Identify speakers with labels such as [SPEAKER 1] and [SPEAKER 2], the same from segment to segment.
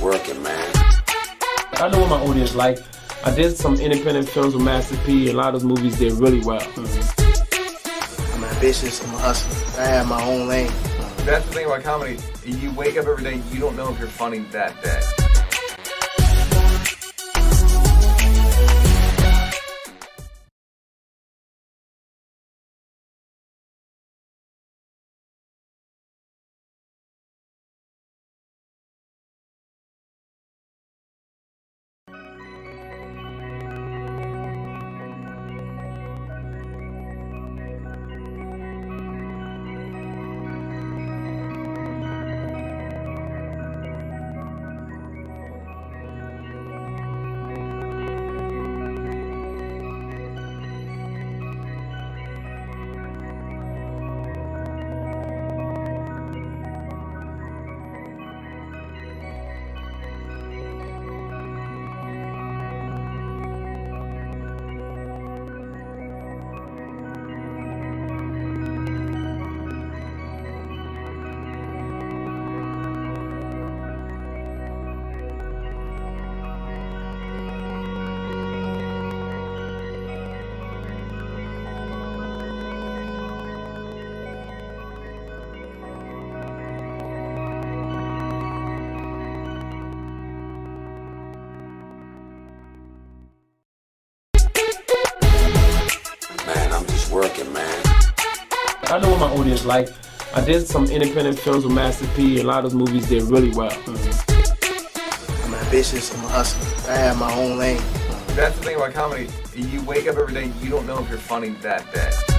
[SPEAKER 1] just working, man.
[SPEAKER 2] I know what my audience like. I did some independent films with Master P. A lot of those movies did really well.
[SPEAKER 3] I'm ambitious. I'm a hustler. I have my own lane.
[SPEAKER 4] That's the thing about comedy. You wake up every day, you don't know if you're funny that day.
[SPEAKER 2] Audience like. I did some independent films with Master P. A lot of those movies did really well.
[SPEAKER 3] I'm ambitious. I'm a hustler. I have my own lane.
[SPEAKER 4] That's the thing about comedy. You wake up every day, you don't know if you're funny that day.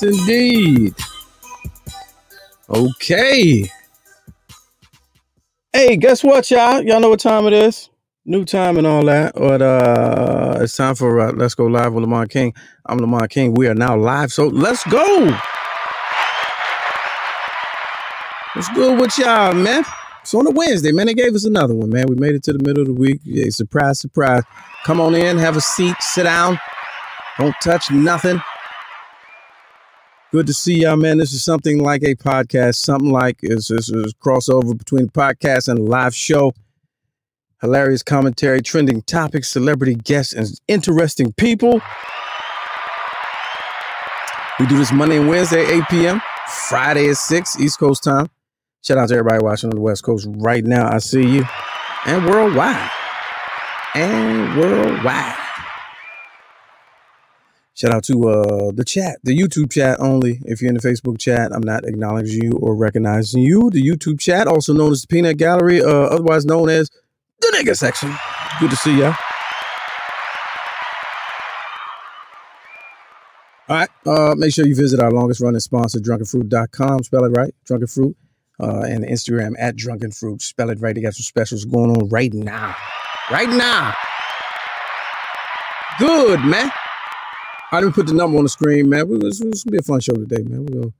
[SPEAKER 5] Yes, indeed. Okay. Hey, guess what, y'all? Y'all know what time it is? New time and all that. But uh it's time for uh, Let's Go Live with Lamont King. I'm Lamont King. We are now live, so let's go. What's good with y'all, man? It's on a Wednesday, man. They gave us another one, man. We made it to the middle of the week. Yeah, surprise, surprise. Come on in, have a seat, sit down. Don't touch nothing. Good to see y'all, man. This is something like a podcast, something like it's, it's a crossover between podcast and live show. Hilarious commentary, trending topics, celebrity guests, and interesting people. We do this Monday and Wednesday, 8 p.m., Friday at 6, East Coast time. Shout out to everybody watching on the West Coast right now. I see you. And worldwide. And worldwide. Shout out to uh, the chat, the YouTube chat only. If you're in the Facebook chat, I'm not acknowledging you or recognizing you. The YouTube chat, also known as the Peanut Gallery, uh, otherwise known as the nigga section. Good to see y'all. All right. Uh, make sure you visit our longest running sponsor, drunkenfruit.com. Spell it right, Drunken Fruit. Uh, and Instagram at Drunken Fruit. Spell it right. They got some specials going on right now. Right now. Good, man. I didn't put the number on the screen, man. We, it's, gonna be a fun show today, man. We're gonna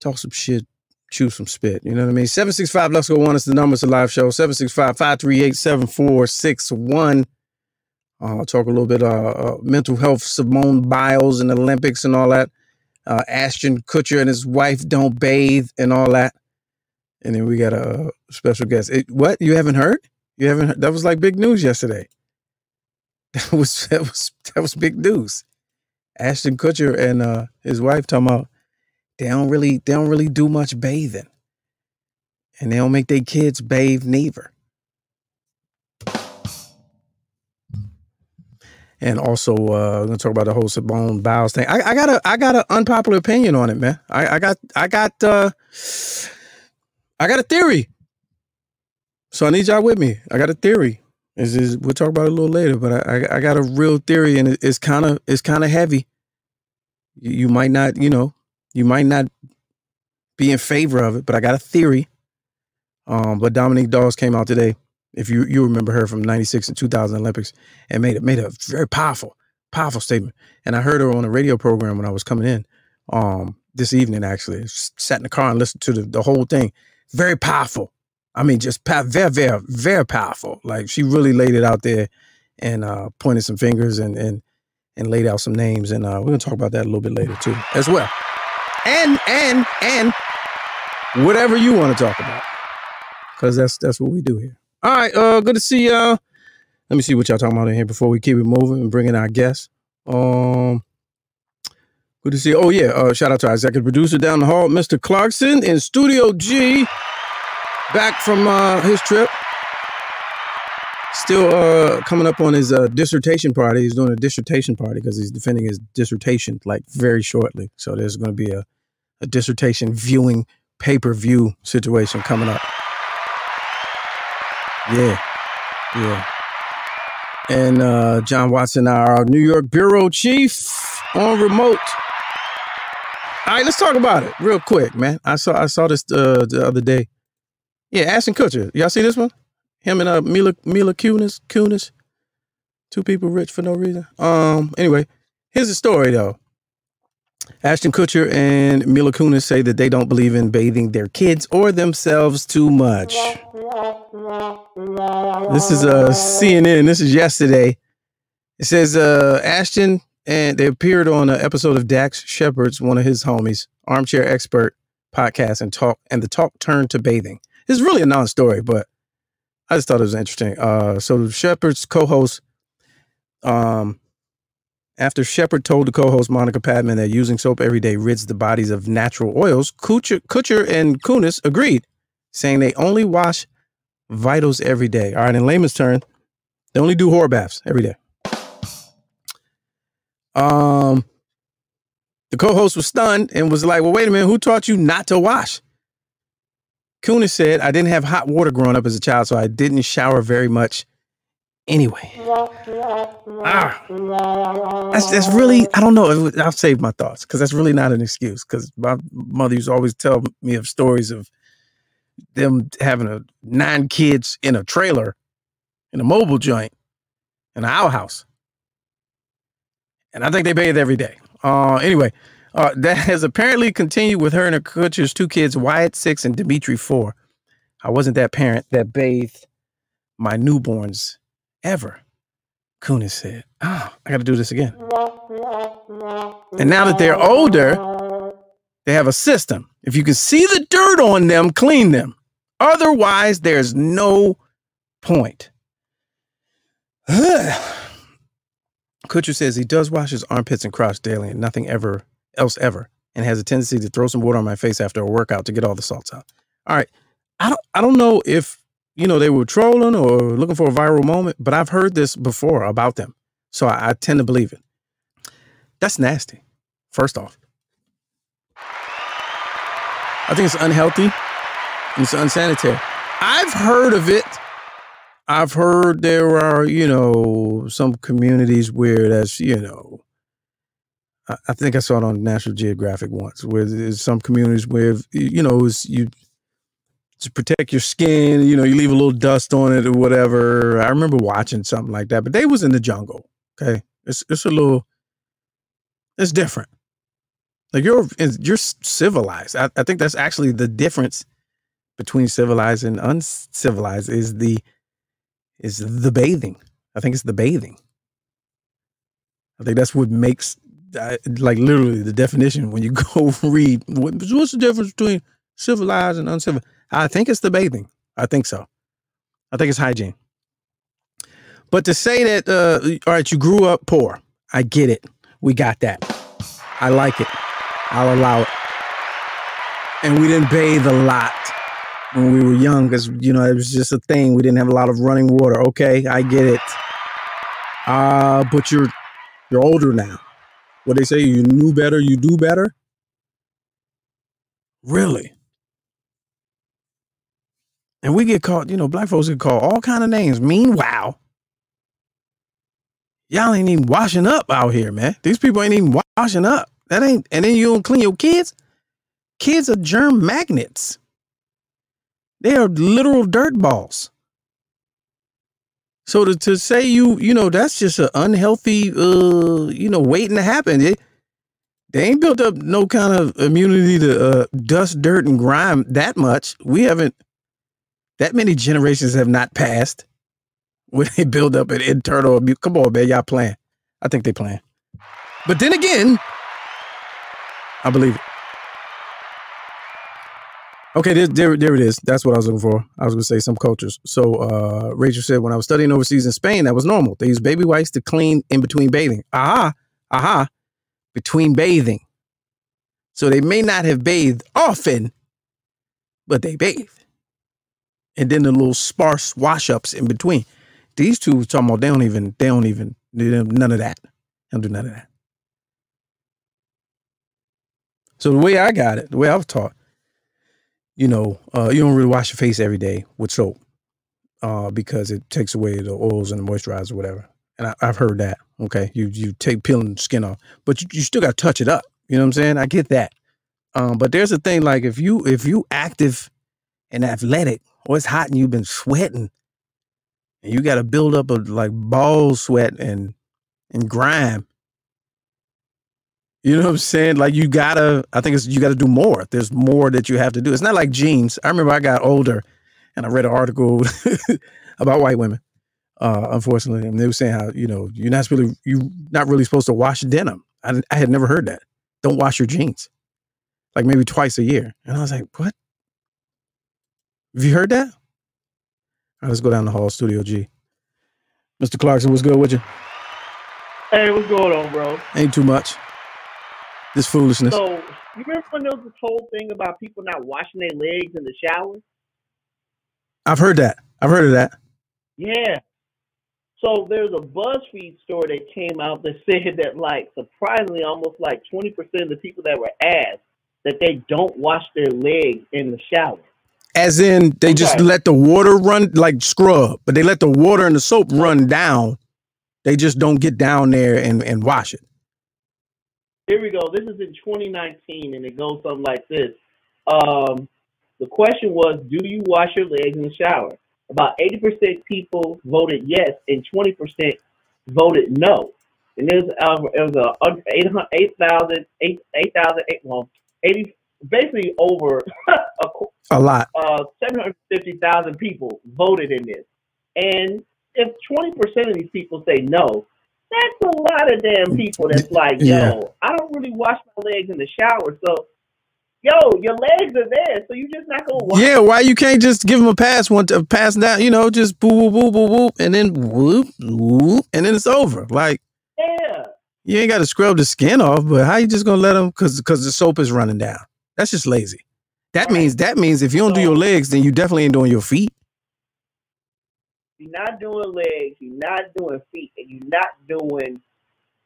[SPEAKER 5] talk some shit, chew some spit. You know what I mean? 765 Let's Go One is the number. It's a live show. 765 538 7461. Uh, talk a little bit uh, uh, mental health, Simone Biles and Olympics and all that. Uh, Ashton Kutcher and his wife don't bathe and all that. And then we got a special guest. It, what you haven't heard? You haven't? Heard? That was like big news yesterday. That was that was that was big news. Ashton Kutcher and uh, his wife talking about they don't really they don't really do much bathing, and they don't make their kids bathe neither. And also, uh, we're gonna talk about the whole Simone Biles thing. I, I got a I got an unpopular opinion on it, man. I, I got I got uh, I got a theory. So I need y'all with me. I got a theory. Is is we'll talk about it a little later, but I I, I got a real theory, and it, it's kind of it's kind of heavy. You, you might not, you know, you might not be in favor of it, but I got a theory. Um, but Dominique Dawes came out today. If you you remember her from '96 and 2000 Olympics, and made it made a very powerful powerful statement. And I heard her on a radio program when I was coming in um, this evening. Actually, sat in the car and listened to the, the whole thing. Very powerful I mean, just very, very, very powerful. Like she really laid it out there and uh, pointed some fingers and and and laid out some names. And uh, we're gonna talk about that a little bit later too, as well. And and and whatever you want to talk about, because that's that's what we do here. All right, uh, good to see y'all. Let me see what y'all talking about in here before we keep it moving and bringing our guests. Um, good to see. Oh yeah, uh, shout out to our executive producer down the hall, Mr. Clarkson in Studio G back from uh, his trip. Still uh, coming up on his uh, dissertation party. He's doing a dissertation party because he's defending his dissertation like very shortly. So there's going to be a, a dissertation viewing pay per view situation coming up. Yeah, yeah. And uh, John Watson, our New York bureau chief, on remote. All right, let's talk about it real quick, man. I saw I saw this uh, the other day. Yeah, Ashton Kutcher. Y'all see this one? Him and uh Mila Mila Kunis Kunis. Two people rich for no reason. Um. Anyway, here's the story though. Ashton Kutcher and Mila Kunis say that they don't believe in bathing their kids or themselves too much. This is uh CNN. This is yesterday. It says uh Ashton and they appeared on an episode of Dax Shepard's, one of his homies, armchair expert podcast, and talk. And the talk turned to bathing. It's really a non-story, but I just thought it was interesting. Uh, so Shepard's co-host, um, after Shepard told the co-host Monica Padman that using soap every day rids the bodies of natural oils, Kutcher, Kutcher and Kunis agreed, saying they only wash vitals every day. All right, in layman's turn, they only do whore baths every day. Um, the co-host was stunned and was like, "Well, wait a minute, who taught you not to wash?" Kunis said, I didn't have hot water growing up as a child, so I didn't shower very much anyway. Ah, that's, that's really, I don't know. I'll save my thoughts because that's really not an excuse. Because my mother used to always tell me of stories of them having a, nine kids in a trailer in a mobile joint in an outhouse. And I think they bathe every day. Uh, anyway, uh, that has apparently continued with her and her Kutcher's two kids, Wyatt six and Dimitri four. I wasn't that parent that bathed my newborns ever. Kunis said, "Oh, I got to do this again." And now that they're older, they have a system. If you can see the dirt on them, clean them. Otherwise, there's no point. Kutcher says he does wash his armpits and crotch daily, and nothing ever else ever and has a tendency to throw some water on my face after a workout to get all the salts out. All right. I don't I don't know if you know they were trolling or looking for a viral moment, but I've heard this before about them. So I, I tend to believe it. That's nasty. First off. I think it's unhealthy. It's unsanitary. I've heard of it. I've heard there are, you know, some communities where that's, you know, I think I saw it on National Geographic once, where there's some communities where you know you to protect your skin, you know, you leave a little dust on it or whatever. I remember watching something like that, but they was in the jungle. Okay, it's it's a little It's different. Like you're you're civilized. I, I think that's actually the difference between civilized and uncivilized is the is the bathing. I think it's the bathing. I think that's what makes uh, like literally the definition when you go read what, what's the difference between civilized and uncivilized. I think it's the bathing. I think so. I think it's hygiene. But to say that, uh, all right, you grew up poor, I get it. We got that. I like it. I'll allow it. And we didn't bathe a lot when we were young because, you know, it was just a thing. We didn't have a lot of running water. Okay, I get it. Uh, but you're you're older now. What they say, you knew better, you do better. Really? And we get called, you know, black folks get called all kind of names. Meanwhile, y'all ain't even washing up out here, man. These people ain't even washing up. That ain't, and then you don't clean your kids. Kids are germ magnets. They are literal dirt balls. So to, to say you, you know, that's just an unhealthy, uh, you know, waiting to happen. It, they ain't built up no kind of immunity to uh, dust, dirt, and grime that much. We haven't that many generations have not passed when they build up an internal. Come on, man, y'all playing. I think they playing. But then again, I believe it. Okay, there, there, there it is. That's what I was looking for. I was going to say some cultures. So uh, Rachel said, when I was studying overseas in Spain, that was normal. They use baby wipes to clean in between bathing. Aha, aha, between bathing. So they may not have bathed often, but they bathe and then the little sparse wash ups in between. These two talking about they don't even they don't even don't, none of that. They don't do none of that. So the way I got it, the way I was taught, you know, uh, you don't really wash your face every day with soap uh, because it takes away the oils and the moisturizer whatever. And I, have heard that. Okay, you you take peeling skin off, but you, you still got to touch it up. You know what I'm saying? I get that. Um, but there's a thing like if you if you active and athletic or it's hot and you've been sweating and you got to build up a like ball sweat and and grime you know what i'm saying like you gotta i think it's you gotta do more there's more that you have to do it's not like jeans i remember i got older and i read an article about white women uh unfortunately and they were saying how you know you're not really you're not really supposed to wash denim I, I had never heard that don't wash your jeans like maybe twice a year and i was like what have you heard that? All right, let's go down the hall, Studio G. Mr. Clarkson, what's good with you?
[SPEAKER 6] Hey, what's going on, bro?
[SPEAKER 5] Ain't too much. This foolishness.
[SPEAKER 6] So, you remember when there was this whole thing about people not washing their legs in the shower?
[SPEAKER 5] I've heard that. I've heard of that.
[SPEAKER 6] Yeah. So there's a BuzzFeed story that came out that said that, like, surprisingly, almost like 20% of the people that were asked that they don't wash their legs in the shower.
[SPEAKER 5] As in, they just let the water run like scrub, but they let the water and the soap run down. They just don't get down there and, and wash it.
[SPEAKER 6] Here we go. This is in 2019, and it goes something like this. Um, the question was, do you wash your legs in the shower? About 80% people voted yes, and 20% voted no. And there's um, it was a 8,000, 8, 8, 8, well, 80, basically over a,
[SPEAKER 5] a lot.
[SPEAKER 6] Uh, 750,000 people voted in this. And if 20% of these people say no, that's a lot of damn people that's like, yo, yeah. I don't really wash my legs in the shower. So, yo, your legs are there. So you just not going to wash
[SPEAKER 5] Yeah, why you can't just give them a pass, one to pass down, you know, just boo, boo, boo, boo, boo, and then whoop, whoop, and then it's over. Like,
[SPEAKER 6] yeah.
[SPEAKER 5] You ain't got to scrub the skin off, but how you just going to let them, because because the soap is running down? That's just lazy. That right. means that means if you don't so, do your legs, then you definitely ain't doing your feet.
[SPEAKER 6] You're not doing legs, you're not doing feet, and you're not doing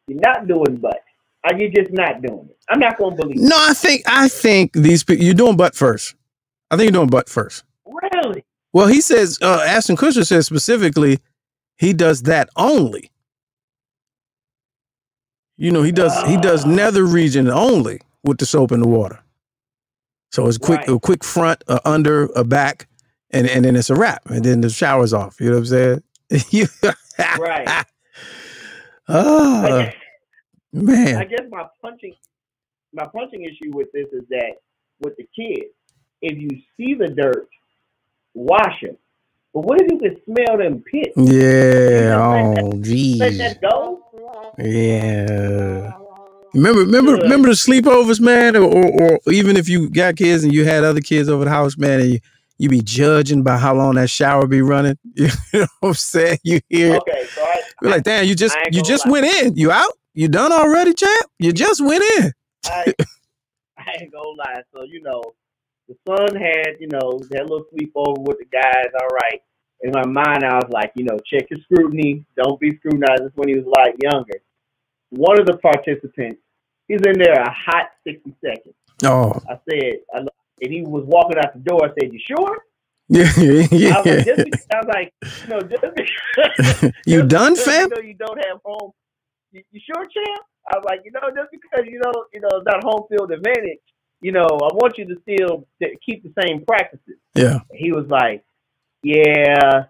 [SPEAKER 6] you're not doing butt. Are you just not doing it? I'm not gonna believe.
[SPEAKER 5] No, I think I think these people you're doing butt first. I think you're doing butt first.
[SPEAKER 6] Really?
[SPEAKER 5] Well, he says uh, Ashton Kutcher says specifically he does that only. You know, he does uh, he does ah. nether region only with the soap and the water. So it's quick, right. a quick front, a under, a back, and and then it's a wrap, and then the shower's off. You know what I'm saying?
[SPEAKER 6] right.
[SPEAKER 5] Ah,
[SPEAKER 6] I
[SPEAKER 5] Man.
[SPEAKER 6] guess my punching my punching issue with this is that with the kids, if you see the dirt, wash it. But what if you can smell them pits?
[SPEAKER 5] Yeah.
[SPEAKER 6] Let
[SPEAKER 5] Oh,
[SPEAKER 6] Let
[SPEAKER 5] geez.
[SPEAKER 6] that go.
[SPEAKER 5] Yeah. Remember, remember, remember the sleepovers, man, or, or, or even if you got kids and you had other kids over the house, man, and you, you be judging by how long that shower be running. You know what I'm saying? You hear.
[SPEAKER 6] Okay, so I,
[SPEAKER 5] You're like, damn, you just you just
[SPEAKER 6] lie.
[SPEAKER 5] went in. You out? You done already, champ? You just went in.
[SPEAKER 6] I, I ain't gonna lie. So you know, the son had you know that little sleepover with the guys. All right. In my mind, I was like, you know, check your scrutiny. Don't be scrutinized. This when he was a lot younger. One of the participants, he's in there a hot sixty seconds.
[SPEAKER 5] Oh,
[SPEAKER 6] I said, I, and he was walking out the door. I said, "You sure?"
[SPEAKER 5] yeah,
[SPEAKER 6] I was like,
[SPEAKER 5] yeah.
[SPEAKER 6] just because, I was like, you know, just because,
[SPEAKER 5] You
[SPEAKER 6] just
[SPEAKER 5] done,
[SPEAKER 6] because,
[SPEAKER 5] fam?
[SPEAKER 6] You know, you don't have home. You, you sure, champ? I was like, you know, just because you know, you know, it's not home field advantage. You know, I want you to still keep the same practices.
[SPEAKER 5] Yeah.
[SPEAKER 6] He was like, yeah,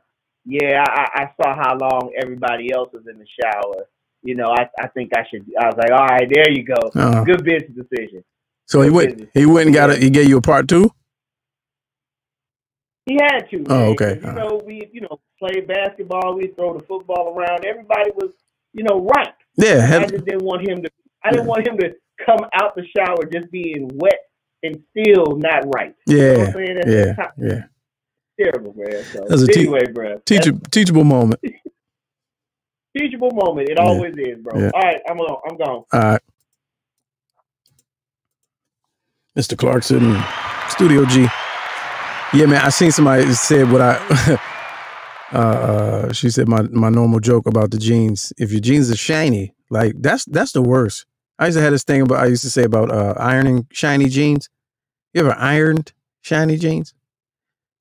[SPEAKER 6] yeah. I, I saw how long everybody else was in the shower. You know, I, I think I should. I was like, all right, there you go.
[SPEAKER 5] Uh,
[SPEAKER 6] Good business decision.
[SPEAKER 5] So he went. He went and got it. He gave you a part two.
[SPEAKER 6] He had to.
[SPEAKER 5] Oh, okay.
[SPEAKER 6] You know, we you know played basketball. We throw the football around. Everybody was you know right.
[SPEAKER 5] Yeah.
[SPEAKER 6] I just didn't want him to. I didn't want him to come out the shower just being wet and still not right. You know what
[SPEAKER 5] yeah.
[SPEAKER 6] I'm saying? That's,
[SPEAKER 5] Yeah. Yeah.
[SPEAKER 6] terrible, man. So
[SPEAKER 5] That's a te-
[SPEAKER 6] anyway, bro.
[SPEAKER 5] Teach, teachable moment.
[SPEAKER 6] teachable moment. It
[SPEAKER 5] Yeah.
[SPEAKER 6] always is, bro.
[SPEAKER 5] Yeah.
[SPEAKER 6] All right, I'm on. I'm gone.
[SPEAKER 5] All right. Mr. Clarkson, Studio G. Yeah, man, I seen somebody said what I uh, uh she said my my normal joke about the jeans. If your jeans are shiny, like that's that's the worst. I used to have this thing about I used to say about uh ironing shiny jeans. You ever ironed shiny jeans?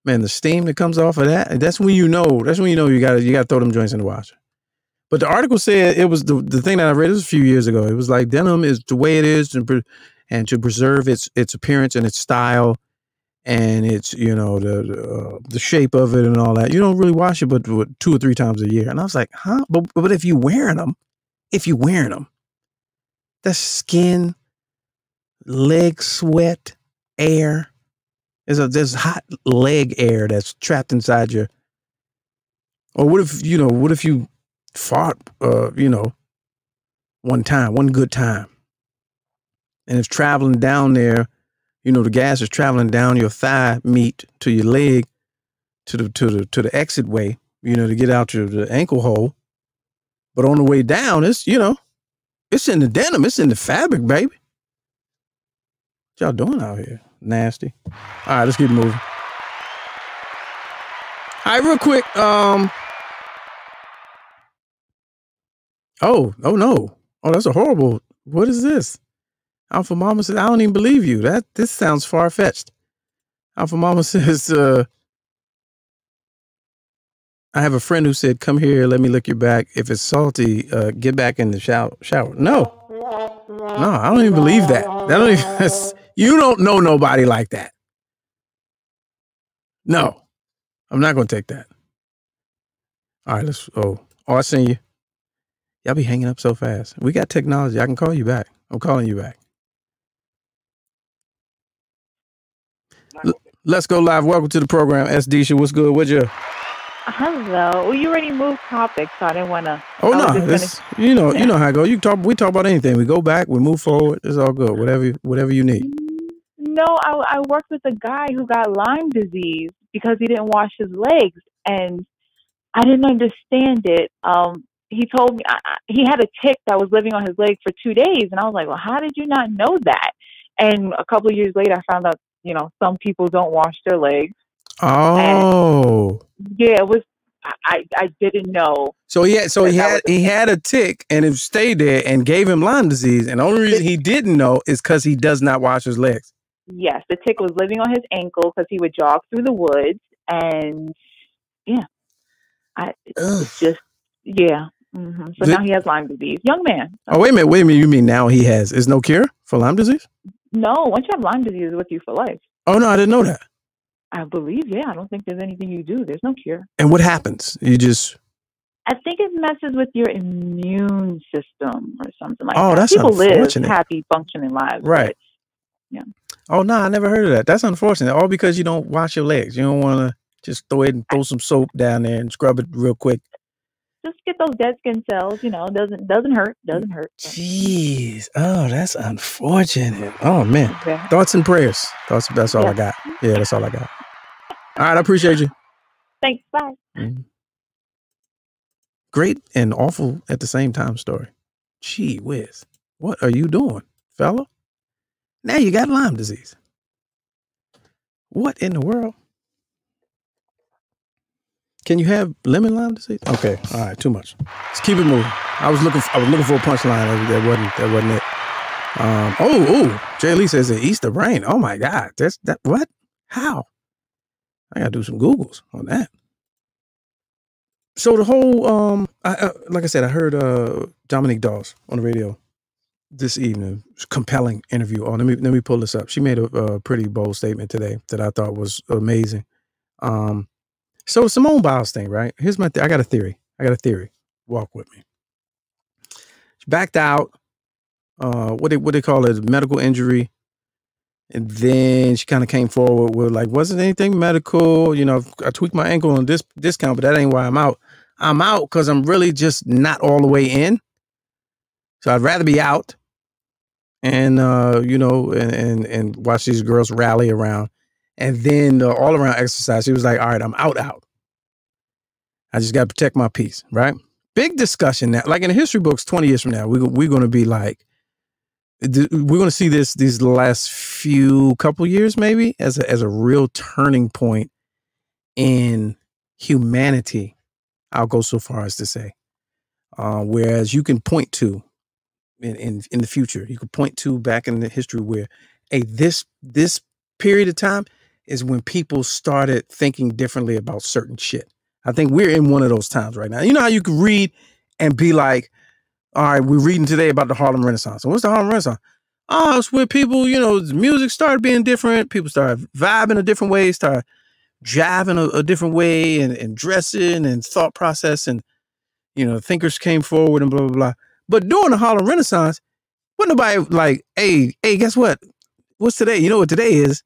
[SPEAKER 5] Man, the steam that comes off of that, that's when you know, that's when you know you gotta you gotta throw them joints in the washer. But the article said it was the, the thing that I read. It was a few years ago. It was like denim is the way it is, and, and to preserve its its appearance and its style, and its you know the the, uh, the shape of it and all that. You don't really wash it, but two or three times a year. And I was like, huh? But but if you're wearing them, if you're wearing them, that's skin, leg sweat, air. There's a there's hot leg air that's trapped inside your. Or what if you know? What if you fought, uh, you know, one time, one good time. And it's traveling down there, you know, the gas is traveling down your thigh meat to your leg to the to the to the exit way, you know, to get out your the ankle hole. But on the way down, it's, you know, it's in the denim, it's in the fabric, baby. What y'all doing out here? Nasty. All right, let's keep moving. All right, real quick. Um, Oh, oh no. Oh, that's a horrible. What is this? Alpha Mama says, I don't even believe you. That this sounds far fetched. Alpha Mama says, uh, I have a friend who said, Come here, let me lick your back. If it's salty, uh, get back in the shower shower. No. No, I don't even believe that. That don't even you don't know nobody like that. No. I'm not gonna take that. All right, let's oh, oh I seen you. Y'all be hanging up so fast. We got technology. I can call you back. I'm calling you back. Let's go live. Welcome to the program. S. Disha, what's good with you?
[SPEAKER 7] Hello. Well, you already moved topics, so I didn't want to.
[SPEAKER 5] Oh no,
[SPEAKER 7] just gonna-
[SPEAKER 5] you know, you know how I go. You talk. We talk about anything. We go back. We move forward. It's all good. Whatever, you- whatever you need.
[SPEAKER 7] No, I, I worked with a guy who got Lyme disease because he didn't wash his legs, and I didn't understand it. Um, he told me I- he had a tick that was living on his leg for two days, and I was like, "Well, how did you not know that?" And a couple of years later, I found out, you know, some people don't wash their legs.
[SPEAKER 5] Oh,
[SPEAKER 7] Yeah, it was. I I didn't know.
[SPEAKER 5] so he had, so he had, he had a tick, and it stayed there and gave him Lyme disease. And the only reason he didn't know is because he does not wash his legs.
[SPEAKER 7] Yes, the tick was living on his ankle because he would jog through the woods, and yeah, I it's just yeah. hmm So
[SPEAKER 5] Did-
[SPEAKER 7] now he has Lyme disease. Young man.
[SPEAKER 5] Oh wait a minute, wait a minute. You mean now he has? Is no cure for Lyme disease?
[SPEAKER 7] No, once you have Lyme disease, it's with you for life.
[SPEAKER 5] Oh no, I didn't know that.
[SPEAKER 7] I believe. Yeah, I don't think there's anything you do. There's no cure.
[SPEAKER 5] And what happens? You just
[SPEAKER 7] I think it messes with your immune system or something like
[SPEAKER 5] Oh,
[SPEAKER 7] that.
[SPEAKER 5] that's
[SPEAKER 7] People live happy, functioning lives.
[SPEAKER 5] Right.
[SPEAKER 7] Yeah.
[SPEAKER 5] Oh no, I never heard of that. That's unfortunate. All because you don't wash your legs. You don't want to just throw it and throw some soap down there and scrub it real quick.
[SPEAKER 7] Just get those dead skin cells. You know, doesn't doesn't hurt. Doesn't hurt.
[SPEAKER 5] Jeez. Oh, that's unfortunate. Oh man.
[SPEAKER 7] Yeah.
[SPEAKER 5] Thoughts and prayers. Thoughts. That's all I got. Yeah, that's all I got. All right, I appreciate you.
[SPEAKER 7] Thanks. Bye. Mm-hmm.
[SPEAKER 5] Great and awful at the same time story. Gee whiz. What are you doing, fella? Now you got Lyme disease. What in the world? Can you have lemon Lyme disease? Okay, all right, too much. Let's keep it moving. I was looking. I was looking for a punchline. That, wasn't. That wasn't it. Um. Oh. Oh. Jay Lee says the Easter rain. Oh my God. That's that. What? How? I gotta do some googles on that. So the whole um, I, like I said, I heard uh Dominique Dawes on the radio this evening. Compelling interview. Oh, let me let me pull this up. She made a, a pretty bold statement today that I thought was amazing. Um, so Simone Biles thing, right? Here's my. Th- I got a theory. I got a theory. Walk with me. She backed out. Uh, what they what they call it, medical injury. And then she kind of came forward with like, wasn't anything medical? You know, I tweaked my ankle on this dismount, but that ain't why I'm out. I'm out because I'm really just not all the way in. So I'd rather be out and uh, you know, and, and and watch these girls rally around. And then the all around exercise, she was like, All right, I'm out, out. I just gotta protect my peace, right? Big discussion now. Like in the history books 20 years from now, we, we're gonna be like, we're going to see this these last few couple years maybe as a, as a real turning point in humanity i'll go so far as to say uh, whereas you can point to in, in in the future you could point to back in the history where hey this this period of time is when people started thinking differently about certain shit i think we're in one of those times right now you know how you can read and be like all right, we're reading today about the Harlem Renaissance. And what's the Harlem Renaissance? Oh, it's where people, you know, music started being different. People started vibing a different way, started jiving a, a different way and, and dressing and thought process. And, you know, thinkers came forward and blah, blah, blah. But during the Harlem Renaissance, wasn't nobody like, hey, hey, guess what? What's today? You know what today is?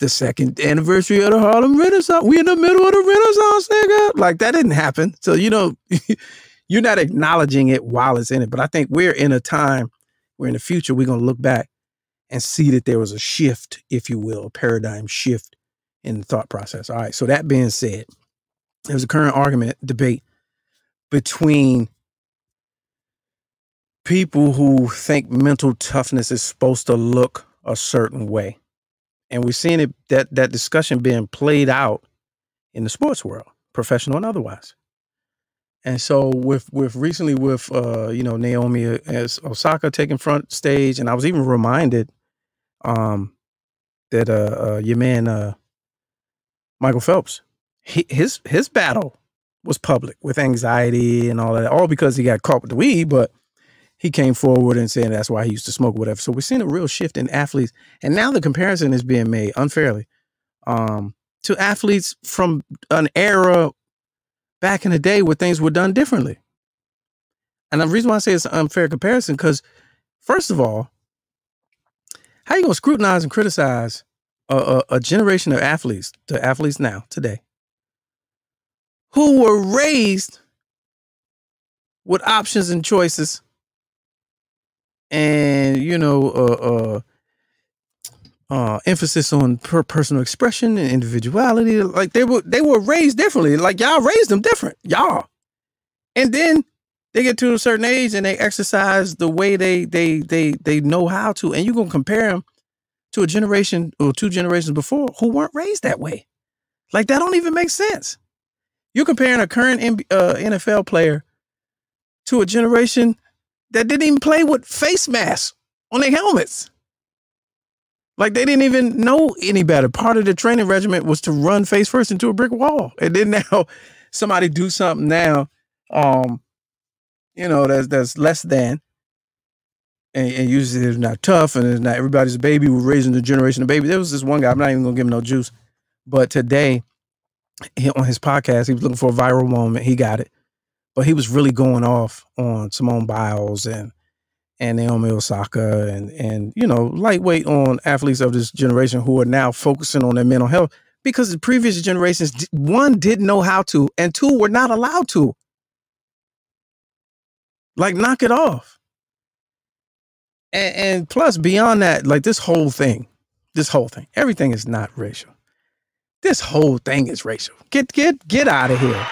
[SPEAKER 5] The second anniversary of the Harlem Renaissance. We in the middle of the Renaissance, nigga. Like that didn't happen. So, you know, you're not acknowledging it while it's in it. But I think we're in a time where in the future we're to look back and see that there was a shift, if you will, a paradigm shift in the thought process. All right. So that being said, there's a current argument, debate between people who think mental toughness is supposed to look a certain way. And we're seeing it that that discussion being played out in the sports world, professional and otherwise. And so with with recently with uh you know Naomi uh, as Osaka taking front stage, and I was even reminded um that uh, uh your man uh Michael Phelps, he, his his battle was public with anxiety and all that, all because he got caught with the weed, but he came forward and said that's why he used to smoke whatever. So we're seeing a real shift in athletes, and now the comparison is being made unfairly um to athletes from an era back in the day where things were done differently. And the reason why I say it's an unfair comparison, because first of all, how you gonna scrutinize and criticize a, a, a generation of athletes, the athletes now, today, who were raised with options and choices and you know uh uh uh, emphasis on per personal expression and individuality. Like they were, they were raised differently. Like y'all raised them different, y'all. And then they get to a certain age and they exercise the way they they they they know how to. And you're gonna compare them to a generation or two generations before who weren't raised that way. Like that don't even make sense. You're comparing a current NB uh, NFL player to a generation that didn't even play with face masks on their helmets. Like they didn't even know any better. Part of the training regiment was to run face first into a brick wall. And then now somebody do something now, um, you know, that's that's less than. And, and usually it's not tough and it's not everybody's a baby. We're raising the generation of baby. There was this one guy, I'm not even gonna give him no juice. But today, he, on his podcast, he was looking for a viral moment. He got it. But he was really going off on Simone Biles and and Naomi Osaka and and you know lightweight on athletes of this generation who are now focusing on their mental health because the previous generations one didn't know how to and two were not allowed to. Like knock it off. And, and plus beyond that like this whole thing this whole thing everything is not racial. This whole thing is racial. Get get get out of here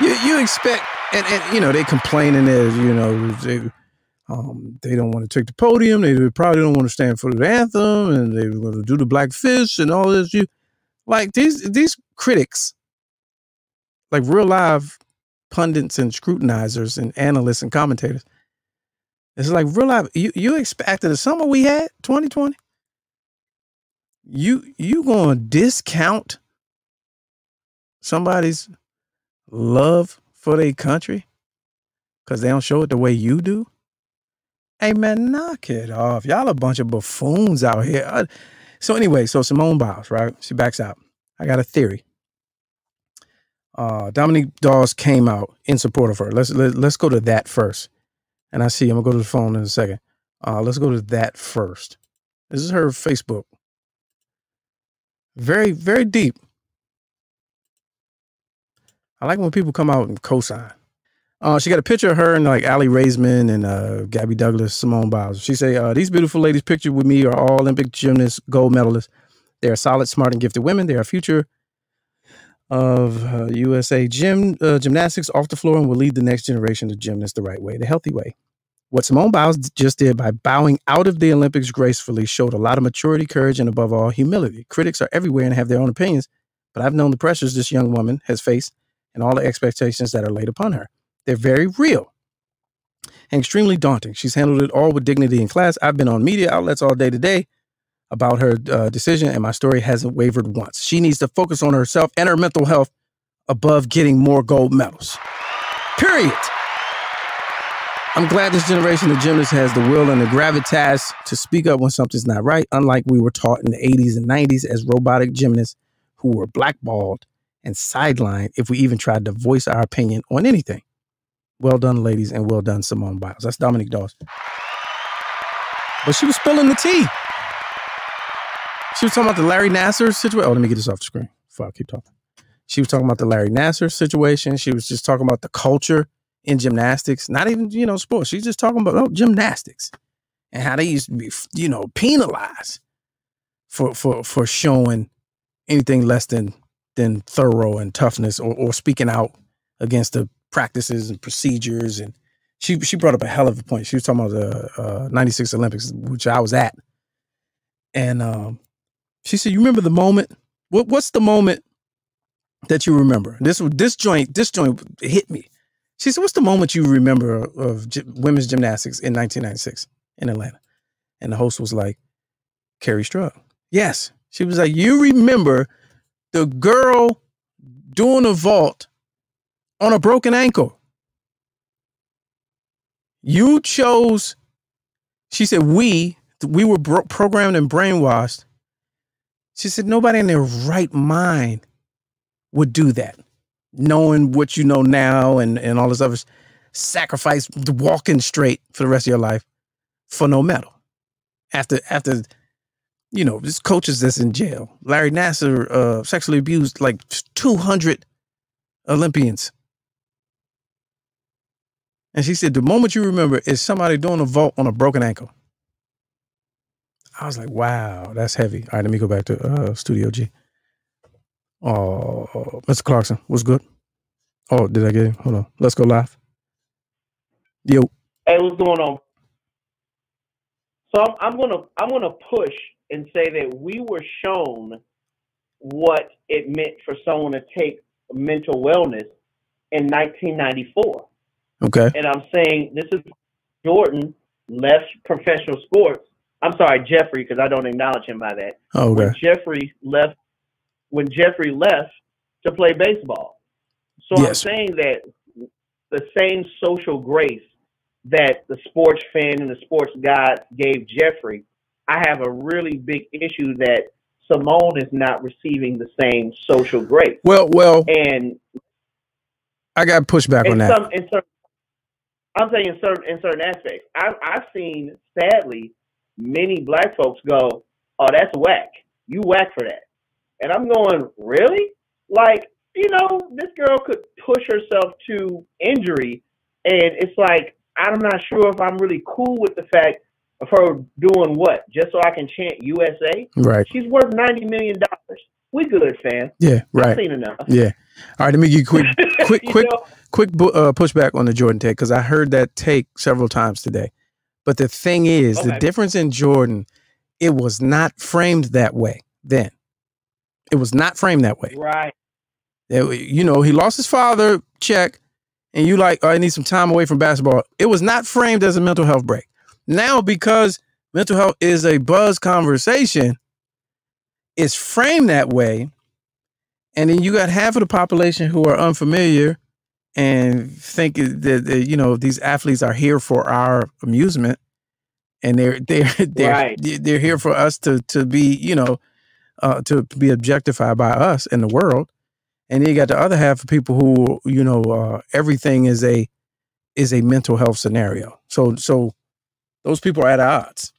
[SPEAKER 5] you you expect and, and you know they complaining as you know they um they don't want to take the podium they probably don't want to stand for the anthem and they want to do the black fish and all this you like these these critics like real live pundits and scrutinizers and analysts and commentators it's like real life you you expected the summer we had 2020 you you gonna discount somebody's love for their country because they don't show it the way you do? Hey man, knock it off. Y'all a bunch of buffoons out here. Uh, so anyway, so Simone Biles, right? She backs out. I got a theory. Uh, Dominique Dawes came out in support of her. Let's let, let's go to that first. And I see I'm gonna go to the phone in a second. Uh, let's go to that first. This is her Facebook. Very very deep. I like when people come out and co-sign. Uh, she got a picture of her and like Aly Raisman and uh, Gabby Douglas, Simone Biles. She say, uh, "These beautiful ladies pictured with me are all Olympic gymnasts, gold medalists. They are solid, smart, and gifted women. They are future of uh, USA gym uh, gymnastics off the floor and will lead the next generation of gymnasts the right way, the healthy way." What Simone Biles just did by bowing out of the Olympics gracefully showed a lot of maturity, courage, and above all, humility. Critics are everywhere and have their own opinions, but I've known the pressures this young woman has faced and all the expectations that are laid upon her. They're very real and extremely daunting. She's handled it all with dignity and class. I've been on media outlets all day today about her uh, decision, and my story hasn't wavered once. She needs to focus on herself and her mental health above getting more gold medals. Period. I'm glad this generation of gymnasts has the will and the gravitas to speak up when something's not right, unlike we were taught in the 80s and 90s as robotic gymnasts who were blackballed and sidelined if we even tried to voice our opinion on anything. Well done, ladies, and well done, Simone Biles. That's Dominique Dawes. But she was spilling the tea. She was talking about the Larry Nassar situation. Oh, let me get this off the screen. Fuck, keep talking. She was talking about the Larry Nassar situation. She was just talking about the culture in gymnastics, not even, you know, sports. She's just talking about oh, gymnastics and how they used to be, you know, penalized for for for showing anything less than than thorough and toughness or, or speaking out against the practices and procedures and she she brought up a hell of a point. She was talking about the uh, 96 Olympics, which I was at. And um, she said, You remember the moment? What what's the moment that you remember? This this joint, this joint hit me. She said, "What's the moment you remember of gy- women's gymnastics in 1996 in Atlanta?" And the host was like, "Kerri Strug." Yes, she was like, "You remember the girl doing a vault on a broken ankle? You chose." She said, "We we were programmed and brainwashed." She said, "Nobody in their right mind would do that." knowing what you know now and, and all this other sacrifice walking straight for the rest of your life for no medal. After after you know, this coaches that's in jail. Larry Nassar uh, sexually abused like 200 Olympians. And she said, the moment you remember is somebody doing a vault on a broken ankle. I was like, wow, that's heavy. All right, let me go back to uh, Studio G. Oh, Mr. Clarkson, what's good? Oh, did I get him? Hold on. Let's go live. Yo,
[SPEAKER 6] Hey, what's going on? So I'm, I'm gonna I'm gonna push and say that we were shown what it meant for someone to take mental wellness in 1994,
[SPEAKER 5] okay.
[SPEAKER 6] and I'm saying this is Jordan left professional sports. I'm sorry, Jeffrey, because I don't acknowledge him by that.
[SPEAKER 5] Oh, okay.
[SPEAKER 6] When Jeffrey left, when Jeffrey left to play baseball. So
[SPEAKER 5] Yes.
[SPEAKER 6] I'm saying that the same social grace that the sports fan and the sports god gave Jeffrey, I have a really big issue that Simone is not receiving the same social grace.
[SPEAKER 5] Well, well,
[SPEAKER 6] And
[SPEAKER 5] I got pushback on that.
[SPEAKER 6] some in certain I'm saying in certain in certain aspects. I've I've seen sadly many black folks go, Oh, that's whack. You whack for that. And I'm going, Really? Like, you know, this girl could push herself to injury and it's like I'm not sure if I'm really cool with the fact of her doing what? Just so I can chant USA?
[SPEAKER 5] Right.
[SPEAKER 6] She's worth ninety million dollars. We good, fam.
[SPEAKER 5] Yeah. right.
[SPEAKER 6] I've seen enough.
[SPEAKER 5] Yeah. All right. Let me give you quick, quick, quick,
[SPEAKER 6] know?
[SPEAKER 5] quick uh, pushback on the Jordan take because I heard that take several times today. But the thing is, the difference in Jordan, it was not framed that way then. It was not framed that way.
[SPEAKER 6] Right.
[SPEAKER 5] It- you know, he lost his father, check, and you like, oh, I need some time away from basketball. It was not framed as a mental health break. Now, because mental health is a buzz conversation, it's framed that way. And then you got half of the population who are unfamiliar and think that, that you know these athletes are here for our amusement, and they're they're they're
[SPEAKER 6] Right.
[SPEAKER 5] they're here for us to to be you know uh, to be objectified by us in the world. And then you got the other half of people who you know uh, everything is a is a mental health scenario. So so those people are at odds.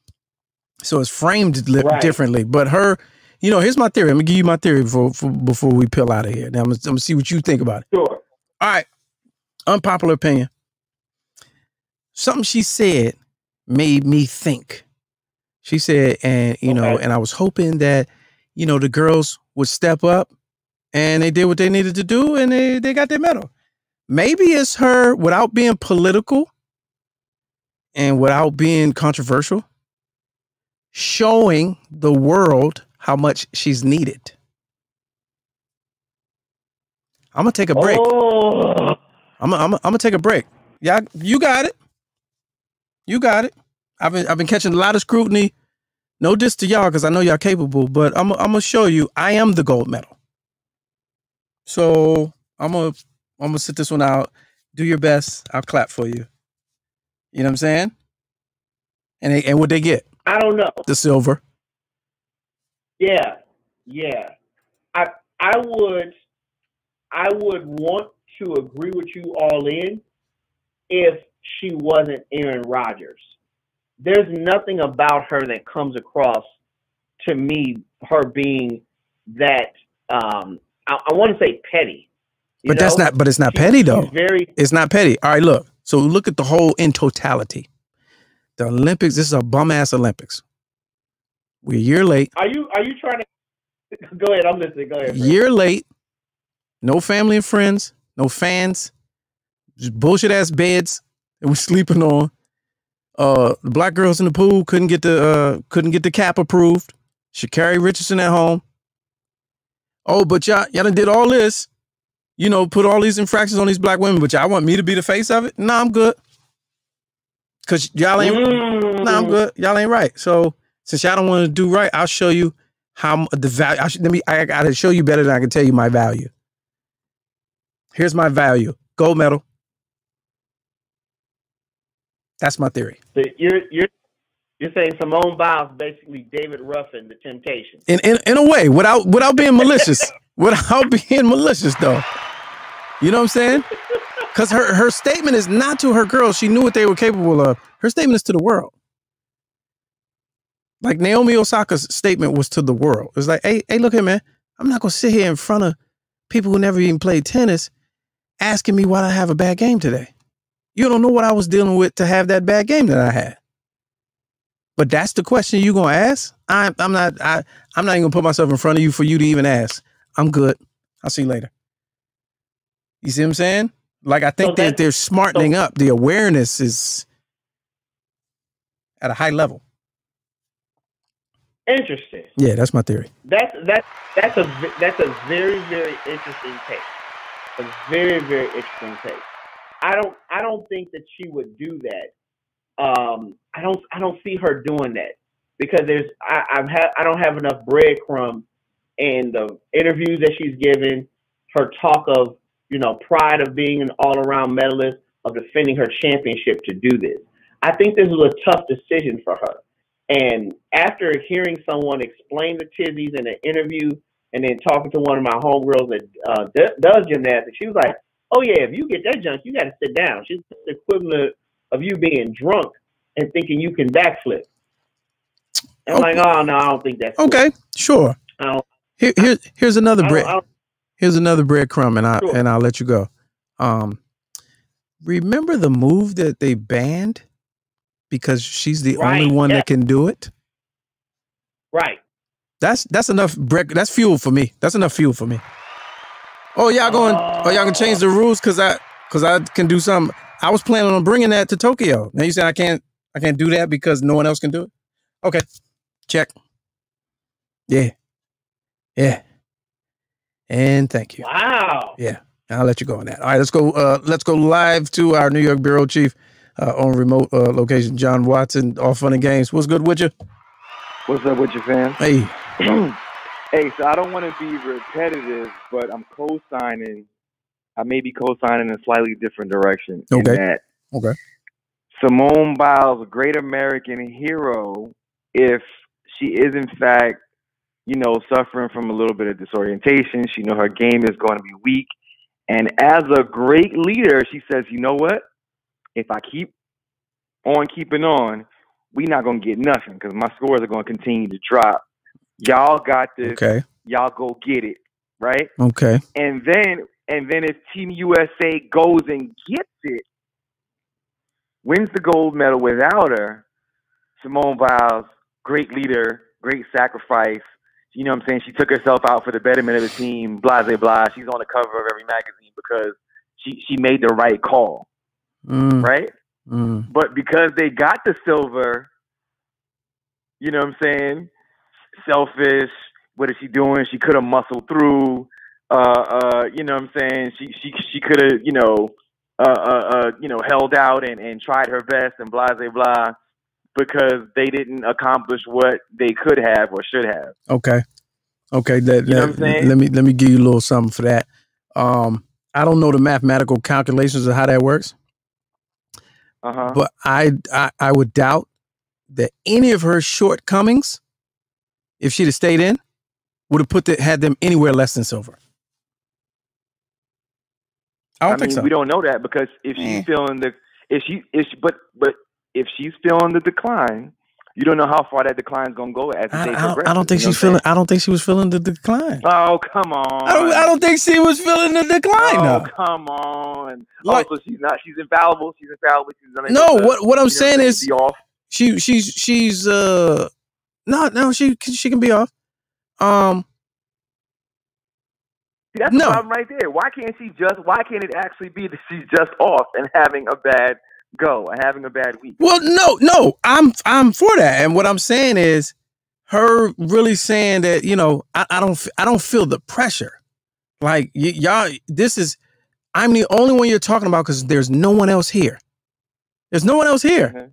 [SPEAKER 5] So it's framed
[SPEAKER 6] Right.
[SPEAKER 5] differently. But her, you know, here's my theory. I'm gonna give you my theory before before, before we peel out of here. Now I'm gonna, I'm gonna see what you think about it.
[SPEAKER 6] Sure.
[SPEAKER 5] All right, unpopular opinion. Something she said made me think. She said, and you know, and I was hoping that you know the girls would step up, and they did what they needed to do, and they they got their medal. Maybe it's her without being political and without being controversial, showing the world how much she's needed. I'm gonna take a break.
[SPEAKER 6] Oh,
[SPEAKER 5] I'm gonna, I'm gonna, I'm gonna take a break. Yeah, you got it. You got it. I've been I've been catching a lot of scrutiny. No diss to y'all because I know y'all capable, but I'm I'm gonna show you I am the gold medal. So I'm gonna I'm gonna sit this one out. Do your best. I'll clap for you. You know what I'm saying? And they, and what they get?
[SPEAKER 6] I don't know.
[SPEAKER 5] The silver.
[SPEAKER 6] Yeah, yeah. I I would I would want to agree with you all in if she wasn't Aaron Rodgers. There's nothing about her that comes across to me her being that um I, I want to say petty.
[SPEAKER 5] But that's not. But it's not
[SPEAKER 6] She-
[SPEAKER 5] petty though.
[SPEAKER 6] Very
[SPEAKER 5] It's not petty. All right, look. So look at the whole in totality. The Olympics. This is a bum ass Olympics. We're a year late.
[SPEAKER 6] Are you are you trying to go ahead? I'm listening. Go ahead.
[SPEAKER 5] Year late. No family and friends. No fans. Just bullshit ass beds that we're sleeping on. Uh, the black girls in the pool couldn't get the uh couldn't get the cap approved. Sha'Carri Richardson at home. Oh, but y'all y'all done did all this. You know, put all these infractions on these black women, but y'all want me to be the face of it? Nah, I'm good. Cause y'all ain't
[SPEAKER 6] Mm.
[SPEAKER 5] Nah, I'm good. Y'all ain't right. So since y'all don't want to do right, I'll show you how the value. I should, let me. I gotta show you better than I can tell you my value. Here's my value: gold medal. That's my theory.
[SPEAKER 6] So you're you're you're saying Simone Biles basically David Ruffin, the Temptation.
[SPEAKER 5] In in in a way, without without being malicious, without being malicious, though. You know what I'm saying? Because her her statement is not to her girls. She knew what they were capable of. Her statement is to the world. Like Naomi Osaka's statement was to the world. It's like, hey, hey, look here, man. I'm not gonna sit here in front of people who never even played tennis asking me why I have a bad game today. You don't know what I was dealing with to have that bad game that I had. But that's the question you're gonna ask. I'm I'm not I I'm not even gonna put myself in front of you for you to even ask. I'm good. I'll see you later. You see what I'm saying? Like I think
[SPEAKER 6] So
[SPEAKER 5] they're
[SPEAKER 6] that-
[SPEAKER 5] they're smartening up. The awareness is at a high level.
[SPEAKER 6] Interesting.
[SPEAKER 5] Yeah, that's my theory.
[SPEAKER 6] That's that's that's a that's a very very interesting take. A very very interesting take. I don't I don't think that she would do that. Um, I don't I don't see her doing that because there's I I've had I don't have enough breadcrumb in the interviews that she's given, her talk of you know pride of being an all around medalist of defending her championship to do this. I think this was a tough decision for her. And after hearing someone explain the tizzies in an interview, and then talking to one of my homegirls that uh, d- does gymnastics, she was like, Oh yeah, if you get that junk, you got to sit down. She's the equivalent of you being drunk and thinking you can backflip. I'm like, oh no, I don't think that's cool.
[SPEAKER 5] Okay, sure.
[SPEAKER 6] I don't,
[SPEAKER 5] Here, here, here's another bread.
[SPEAKER 6] don't, I don't,
[SPEAKER 5] Here's another breadcrumb, and I
[SPEAKER 6] Sure.
[SPEAKER 5] and I'll let you go. Um, remember the move that they banned because she's the only one
[SPEAKER 6] yeah.
[SPEAKER 5] that can do it.
[SPEAKER 6] right.
[SPEAKER 5] That's that's enough bread. That's fuel for me. That's enough fuel for me. Oh y'all going? Oh y'all can change the rules because I because I can do something. I was planning on bringing that to Tokyo. Now you say I can't. I can't do that because no one else can do it. Okay, check. Yeah, yeah, and thank you.
[SPEAKER 6] Wow.
[SPEAKER 5] Yeah, I'll let you go on that. All right, let's go. Uh, let's go live to our New York bureau chief uh, on remote uh, location, John Watson. All fun and games. What's good with you?
[SPEAKER 8] What's up with your fam?
[SPEAKER 5] Hey,
[SPEAKER 8] hey, so I don't want to be repetitive, but I'm co-signing. I may be co-signing in a slightly different direction. in
[SPEAKER 5] Okay.
[SPEAKER 8] that
[SPEAKER 5] Okay.
[SPEAKER 8] Simone Biles, great American hero, if she is in fact, you know, suffering from a little bit of disorientation, she know her game is going to be weak, and as a great leader, she says, you know what? If I keep on keeping on, we're not gonna get nothing because my scores are gonna continue to drop. Y'all got this.
[SPEAKER 5] okay,
[SPEAKER 8] Y'all go get it, right?
[SPEAKER 5] okay,
[SPEAKER 8] And then and then if Team USA goes and gets it, wins the gold medal without her, Simone Biles, great leader, great sacrifice. You know what I'm saying? She took herself out for the betterment of the team, blah blah blah. She's on the cover of every magazine because she she made the right call,
[SPEAKER 5] Mm,
[SPEAKER 8] right?
[SPEAKER 5] mm.
[SPEAKER 8] But because they got the silver, you know what I'm saying? Selfish. What is she doing? She could have muscled through. Uh, uh, you know what I'm saying? She she she could have, you know, uh, uh, uh, you know, held out and, and tried her best and blah blah blah because they didn't accomplish what they could have or should have.
[SPEAKER 5] Okay. Okay. That,
[SPEAKER 8] You know
[SPEAKER 5] that-
[SPEAKER 8] what I'm?
[SPEAKER 5] Let me let me give you a little something for that. Um, I don't know the mathematical calculations of how that works,
[SPEAKER 8] Uh huh.
[SPEAKER 5] but I, I I would doubt that any of her shortcomings, if she'd have stayed in, would have put the, had them anywhere less than silver. I
[SPEAKER 8] I,
[SPEAKER 5] don't
[SPEAKER 8] mean,
[SPEAKER 5] think so.
[SPEAKER 8] we don't know that because if she's feeling the if she if she, but but if she's feeling the decline, you don't know how far that decline is gonna go as the
[SPEAKER 5] I,
[SPEAKER 8] day
[SPEAKER 5] don't,
[SPEAKER 8] progresses.
[SPEAKER 5] I don't think
[SPEAKER 8] you know
[SPEAKER 5] she's feeling. I don't think she was feeling the decline.
[SPEAKER 8] Oh come on!
[SPEAKER 5] I don't. I don't think she was feeling the decline.
[SPEAKER 8] Oh come on!
[SPEAKER 5] Like-
[SPEAKER 8] oh, so she's not. She's infallible. She's infallible. She's
[SPEAKER 5] No,
[SPEAKER 8] to,
[SPEAKER 5] what what I'm
[SPEAKER 8] know
[SPEAKER 5] saying is she she's she's uh no no she she can be off. Um
[SPEAKER 8] See, that's
[SPEAKER 5] no.
[SPEAKER 8] the problem right there. Why can't she just? Why can't it actually be that she's just off and having a bad go and having a bad week?
[SPEAKER 5] well no no I'm I'm for that. And what I'm saying is her really saying that, you know, I, I don't I don't feel the pressure. Like y'all this is I'm the only one you're talking about because there's no one else here. There's no one else here.
[SPEAKER 8] Mhm.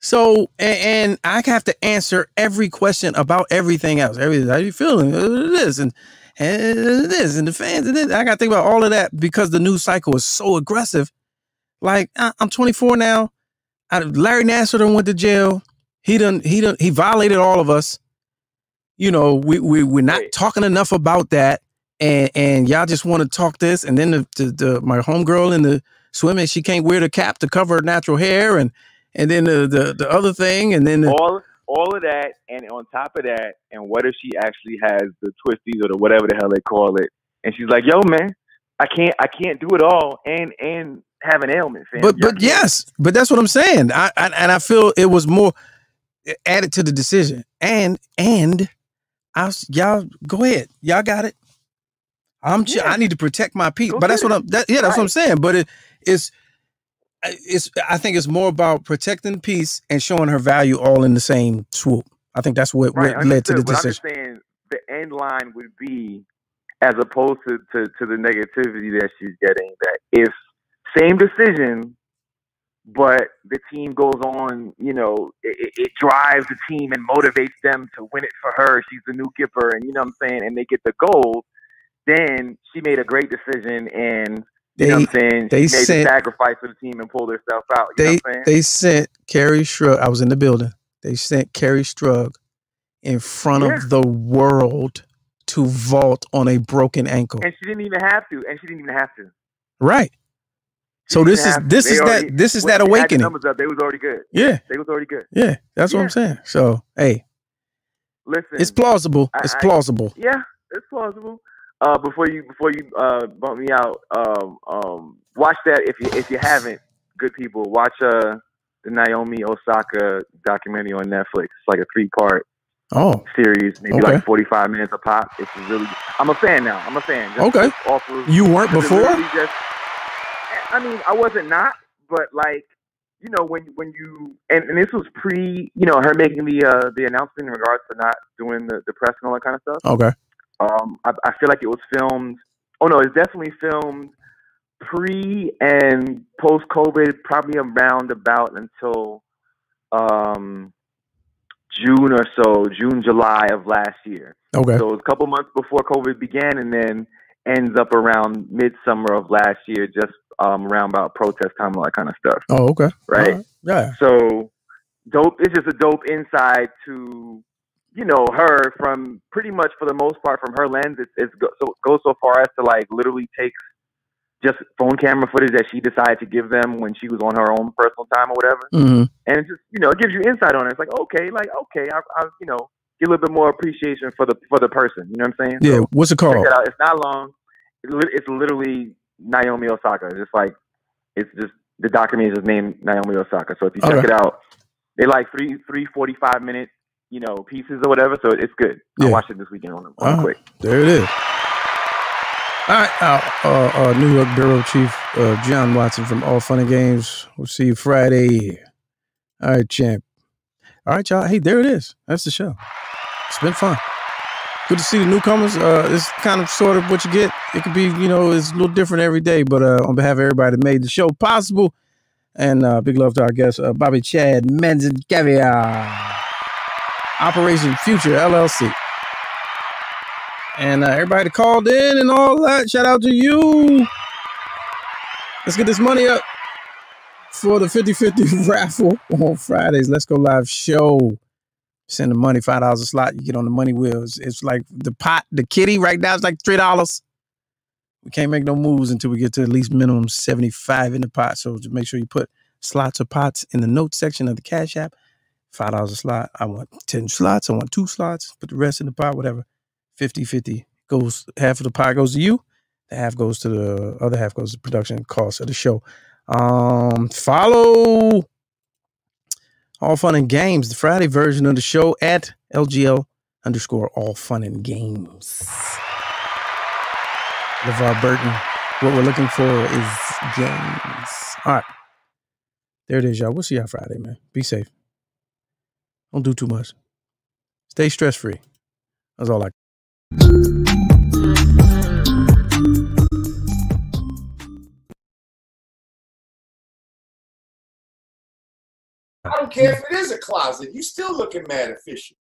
[SPEAKER 5] So and, and I have to answer every question about everything else. Everything how you feeling? Uh, This and and this and the fans and this. I got to think about all of that because the news cycle is so aggressive. Like I, I'm 24 now. I, Larry Nassar done went to jail. He done he done he violated all of us. You know we we we're not
[SPEAKER 8] Right.
[SPEAKER 5] talking enough about that. And and y'all just want to talk this. And then the, the, the my homegirl in the swimming, she can't wear the cap to cover her natural hair. And and then the the, the other thing. And then the,
[SPEAKER 8] all all of that, and on top of that, and what if she actually has the twisties or the whatever the hell they call it, and she's like, "Yo, man, I can't, I can't do it all, and and have an ailment, fam.
[SPEAKER 5] but but
[SPEAKER 8] can't."
[SPEAKER 5] yes, but that's what I'm saying. I, I and I feel it was more added to the decision. And and I was, y'all go ahead, y'all got it. I'm ch-
[SPEAKER 8] Yeah.
[SPEAKER 5] I need to protect my peace,
[SPEAKER 8] Go
[SPEAKER 5] but that's what. I'm. That, yeah, that's what I'm saying. But it, it's it's. I think it's more about protecting peace and showing her value all in the same swoop. I think that's what,
[SPEAKER 8] right,
[SPEAKER 5] what led to the
[SPEAKER 8] but I'm
[SPEAKER 5] decision.
[SPEAKER 8] just saying the end line would be, as opposed to, to to the negativity that she's getting, that if same decision, but the team goes on, you know, it, it- drives the team and motivates them to win it for her. She's the new Kipper, and you know what I'm saying, and they get the gold. Then she made a great decision, and you
[SPEAKER 5] They
[SPEAKER 8] know what I'm saying.
[SPEAKER 5] they
[SPEAKER 8] she made
[SPEAKER 5] sent-
[SPEAKER 8] the sacrifice for the team and pulled herself out. You know
[SPEAKER 5] they
[SPEAKER 8] what I'm saying?
[SPEAKER 5] they sent Kerri Strug. I was in the building. They sent Kerri Strug in front
[SPEAKER 8] Yeah.
[SPEAKER 5] of the world to vault on a broken ankle.
[SPEAKER 8] and she didn't even have to, and she didn't even have to.
[SPEAKER 5] Right. So this is this is
[SPEAKER 8] already-
[SPEAKER 5] that this is that awakening.
[SPEAKER 8] Numbers up, they was already good.
[SPEAKER 5] Yeah,
[SPEAKER 8] They was already good.
[SPEAKER 5] yeah. That's what I'm saying. So hey,
[SPEAKER 8] Listen,
[SPEAKER 5] it's plausible.
[SPEAKER 8] I-
[SPEAKER 5] It's
[SPEAKER 8] I-
[SPEAKER 5] plausible.
[SPEAKER 8] Yeah, it's plausible. Uh, before you before you uh bump me out, um, um, watch that if you if you haven't, good people, watch uh the Naomi Osaka documentary on Netflix. It's like a three part
[SPEAKER 5] Oh,
[SPEAKER 8] series, maybe
[SPEAKER 5] Okay.
[SPEAKER 8] like forty five minutes a pop. It's really. I'm a fan now. I'm a fan. Just,
[SPEAKER 5] Okay.
[SPEAKER 8] just
[SPEAKER 5] you weren't before?
[SPEAKER 8] I mean, I wasn't not, but like you know when when you and, and this was pre you know her making the uh the announcement in regards to not doing the the press and all that kind of stuff.
[SPEAKER 5] Okay.
[SPEAKER 8] Um, I, I feel like it was filmed. Oh no, it's definitely filmed pre and post COVID, probably around about until um, June or so, June July of last year.
[SPEAKER 5] Okay.
[SPEAKER 8] So it was a couple months before COVID began, and then ends up around midsummer of last year, just um, around about protest time, all that kind of stuff.
[SPEAKER 5] Oh, okay.
[SPEAKER 8] Right.
[SPEAKER 5] All Yeah.
[SPEAKER 8] So dope. It's just a dope insight to you know her from pretty much for the most part from her lens. It's, it's go, so goes so far as to like literally takes just phone camera footage that she decided to give them when she was on her own personal time or whatever,
[SPEAKER 5] hmm
[SPEAKER 8] and it just you know it gives you insight on it. It's like okay, like okay, I, I you know get a little bit more appreciation for the for the person. You know what I'm saying?
[SPEAKER 5] Yeah.
[SPEAKER 8] So,
[SPEAKER 5] What's it called?
[SPEAKER 8] it. It's not long. It's literally Naomi Osaka. It's just like it's just the documentary is just named Naomi Osaka. So if you check it out, they like three three forty five minute you know pieces or whatever. So it's good.
[SPEAKER 5] Yeah.
[SPEAKER 8] I watched it this weekend on, on
[SPEAKER 5] Uh-huh.
[SPEAKER 8] quick.
[SPEAKER 5] There it is. All right, uh, uh, uh, New York Bureau Chief uh, John Watson from All Fun and Games. We'll see you Friday. All right, champ. All right, y'all. Hey, there it is. That's the show. It's been fun. Good to see the newcomers. Uh, it's kind of sort of what you get. It could be, you know, it's a little different every day. But uh, on behalf of everybody that made the show possible, and uh, big love to our guest, uh, Bobby Chad Menzingavia, Operation Future LLC. And uh, everybody that called in and all that, shout out to you. Let's get this money up for the 50 50 raffle on Fridays. Let's go live show. Send the money, $5 a slot. You get on the money wheels. It's like the pot, the kitty right now is like $3. We can't make no moves until we get to at least minimum 75 in the pot. So just make sure you put slots or pots in the notes section of the Cash App. $5 a slot. I want 10 slots. I want two slots. Put the rest in the pot, whatever. 50 50 goes half of the pot goes to you the half goes to the other half goes to production costs of the show um follow all fun and games the friday version of the show at lgl underscore all fun and games. Levar burton what we're looking for is games. All right. There it is y'all. We'll see y'all friday man. Be safe. Don't do too much. Stay stress free that's all i
[SPEAKER 9] I don't care if it is a closet. You still looking mad efficient.